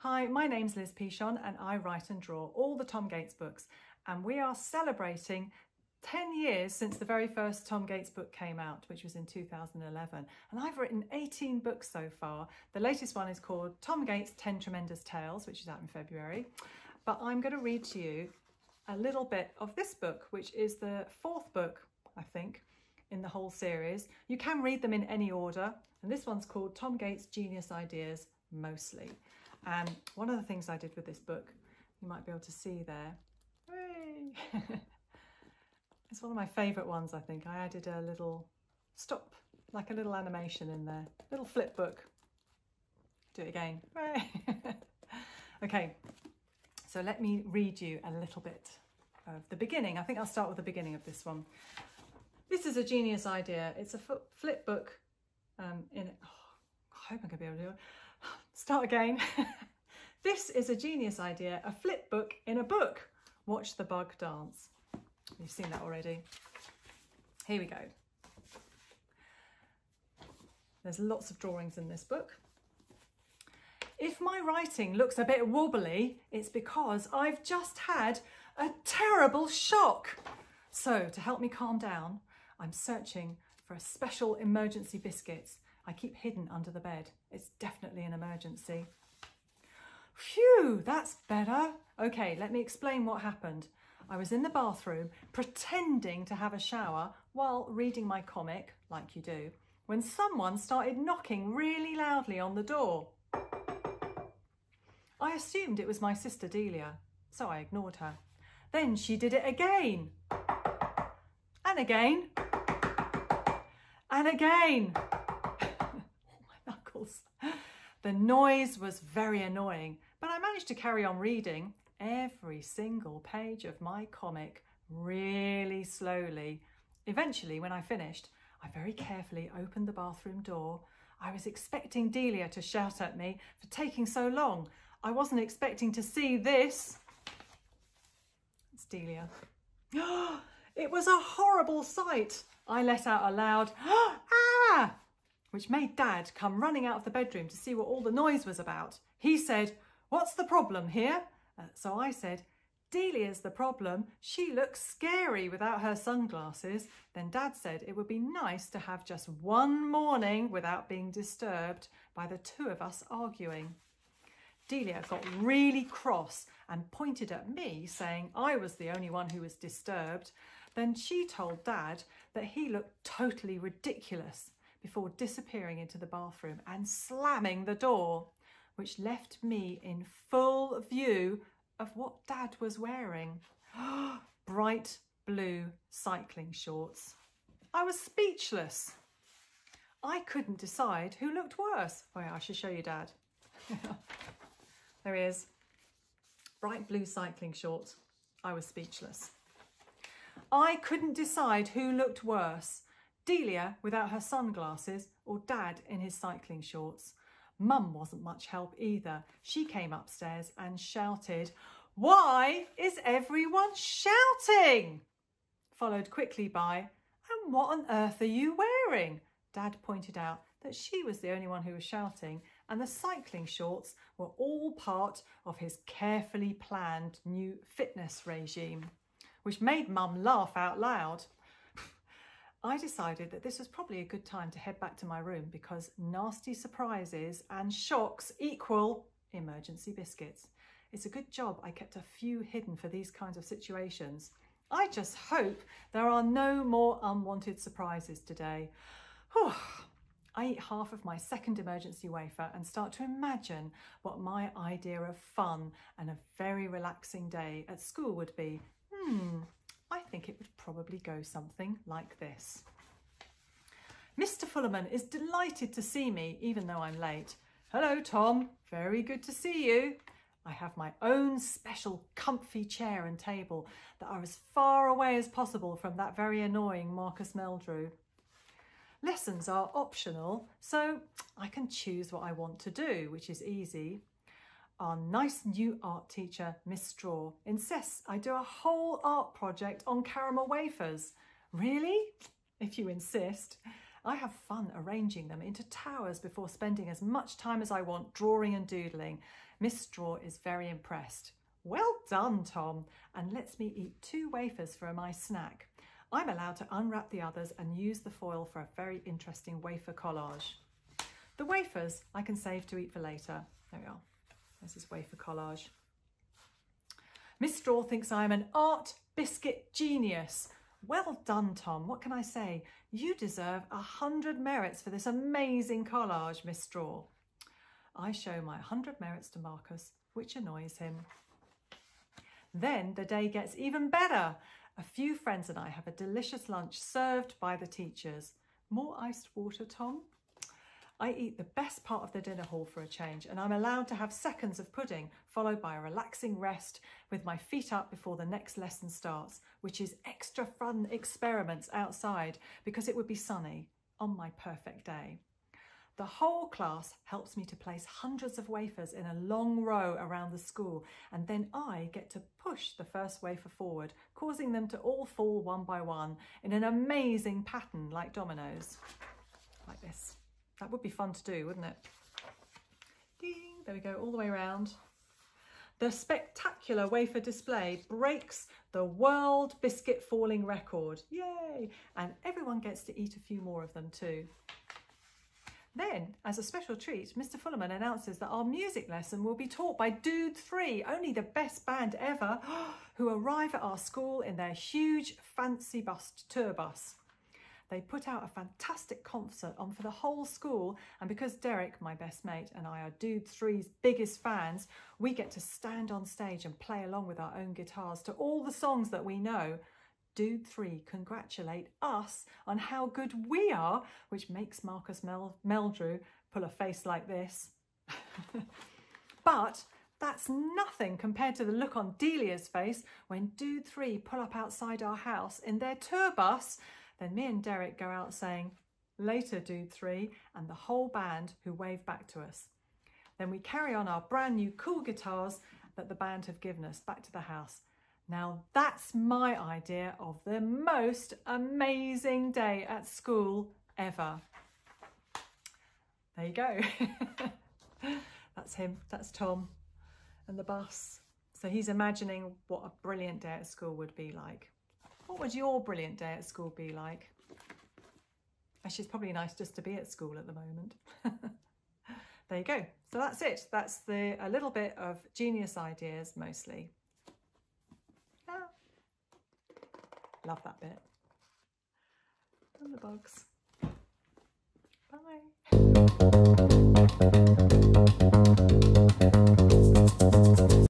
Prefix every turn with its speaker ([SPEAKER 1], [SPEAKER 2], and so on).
[SPEAKER 1] Hi, my name's Liz Pichon and I write and draw all the Tom Gates books and we are celebrating 10 years since the very first Tom Gates book came out, which was in 2011. And I've written 18 books so far. The latest one is called Tom Gates 10 Tremendous Tales, which is out in February. But I'm going to read to you a little bit of this book, which is the fourth book, I think, in the whole series. You can read them in any order. And this one's called Tom Gates Genius Ideas Mostly. And one of the things I did with this book, you might be able to see there. It's one of my favourite ones, I think. I added a little stop, like a little animation in there, little flip book. Do it again. okay, so let me read you a little bit of the beginning. I think I'll start with the beginning of this one. This is a genius idea. It's a flip book um, in Oh, I hope I'm going to be able to do it. Start again. this is a genius idea, a flip book in a book. Watch the bug dance. You've seen that already. Here we go. There's lots of drawings in this book. If my writing looks a bit wobbly, it's because I've just had a terrible shock. So to help me calm down, I'm searching for a special emergency biscuits I keep hidden under the bed. It's definitely an emergency. Phew, that's better. Okay, let me explain what happened. I was in the bathroom pretending to have a shower while reading my comic, like you do, when someone started knocking really loudly on the door. I assumed it was my sister Delia, so I ignored her. Then she did it again. And again. And again. oh, my knuckles. The noise was very annoying, but I managed to carry on reading every single page of my comic really slowly. Eventually, when I finished, I very carefully opened the bathroom door. I was expecting Delia to shout at me for taking so long. I wasn't expecting to see this. It's Delia. Oh, it was a horrible sight. I let out a loud, ah, which made Dad come running out of the bedroom to see what all the noise was about. He said, what's the problem here? Uh, so I said, Delia's the problem. She looks scary without her sunglasses. Then Dad said it would be nice to have just one morning without being disturbed by the two of us arguing. Delia got really cross and pointed at me, saying I was the only one who was disturbed. Then she told Dad that he looked totally ridiculous before disappearing into the bathroom and slamming the door which left me in full view of what Dad was wearing. Bright blue cycling shorts. I was speechless. I couldn't decide who looked worse. Oh yeah, I should show you Dad. there he is. Bright blue cycling shorts. I was speechless. I couldn't decide who looked worse, Delia without her sunglasses or Dad in his cycling shorts. Mum wasn't much help either. She came upstairs and shouted, Why is everyone shouting? Followed quickly by, And what on earth are you wearing? Dad pointed out that she was the only one who was shouting and the cycling shorts were all part of his carefully planned new fitness regime, which made Mum laugh out loud. I decided that this was probably a good time to head back to my room because nasty surprises and shocks equal emergency biscuits. It's a good job I kept a few hidden for these kinds of situations. I just hope there are no more unwanted surprises today. Whew. I eat half of my second emergency wafer and start to imagine what my idea of fun and a very relaxing day at school would be. Hmm, I think it would probably go something like this. Mr. Fullerman is delighted to see me, even though I'm late. Hello, Tom. Very good to see you. I have my own special comfy chair and table that are as far away as possible from that very annoying Marcus Meldrew. Lessons are optional, so I can choose what I want to do, which is easy. Our nice new art teacher, Miss Straw, insists I do a whole art project on caramel wafers. Really? If you insist. I have fun arranging them into towers before spending as much time as I want drawing and doodling. Miss Straw is very impressed. Well done, Tom, and lets me eat two wafers for my snack. I'm allowed to unwrap the others and use the foil for a very interesting wafer collage. The wafers I can save to eat for later. There we are. This is wafer collage. Miss Straw thinks I'm an art biscuit genius. Well done, Tom. What can I say? You deserve a hundred merits for this amazing collage, Miss Straw. I show my hundred merits to Marcus, which annoys him. Then the day gets even better. A few friends and I have a delicious lunch served by the teachers. More iced water, Tom? I eat the best part of the dinner hall for a change, and I'm allowed to have seconds of pudding, followed by a relaxing rest with my feet up before the next lesson starts, which is extra fun experiments outside because it would be sunny on my perfect day. The whole class helps me to place hundreds of wafers in a long row around the school, and then I get to push the first wafer forward, causing them to all fall one by one in an amazing pattern like dominoes, like this. That would be fun to do, wouldn't it? Ding, there we go, all the way around. The spectacular wafer display breaks the world biscuit falling record. Yay! And everyone gets to eat a few more of them too. Then, as a special treat, Mr. Fullerman announces that our music lesson will be taught by Dude 3, only the best band ever, who arrive at our school in their huge fancy bus tour bus. They put out a fantastic concert on for the whole school, and because Derek, my best mate, and I are Dude 3's biggest fans, we get to stand on stage and play along with our own guitars to all the songs that we know. Dude 3 congratulate us on how good we are, which makes Marcus Mel- Meldrew pull a face like this. but that's nothing compared to the look on Delia's face when Dude 3 pull up outside our house in their tour bus. Then me and Derek go out saying, Later, Dude 3, and the whole band who wave back to us. Then we carry on our brand new cool guitars that the band have given us back to the house now that's my idea of the most amazing day at school ever. There you go. that's him, that's Tom and the bus. So he's imagining what a brilliant day at school would be like. What would your brilliant day at school be like? Actually, it's probably nice just to be at school at the moment. there you go. So that's it. That's the a little bit of genius ideas mostly. Ah. Love that bit. And the bugs. Bye.